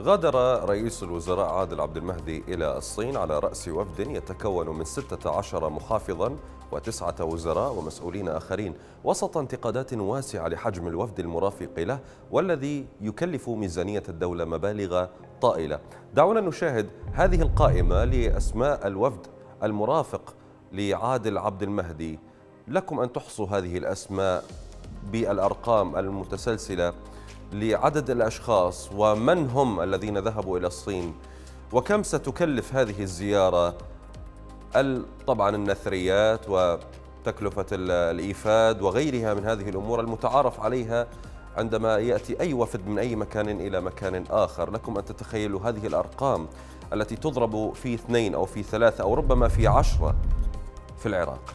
غادر رئيس الوزراء عادل عبد المهدي إلى الصين على رأس وفد يتكون من 16 محافظا وتسعة وزراء ومسؤولين آخرين وسط انتقادات واسعة لحجم الوفد المرافق له والذي يكلف ميزانية الدولة مبالغ طائلة. دعونا نشاهد هذه القائمة لأسماء الوفد المرافق لعادل عبد المهدي. لكم أن تحصوا هذه الأسماء بالأرقام المتسلسلة. لعدد الأشخاص ومن هم الذين ذهبوا إلى الصين وكم ستكلف هذه الزيارة؟ طبعا النثريات وتكلفة الإيفاد وغيرها من هذه الأمور المتعارف عليها عندما يأتي أي وفد من أي مكان إلى مكان آخر. لكم أن تتخيلوا هذه الأرقام التي تضرب في اثنين أو في ثلاثة أو ربما في عشرة في العراق.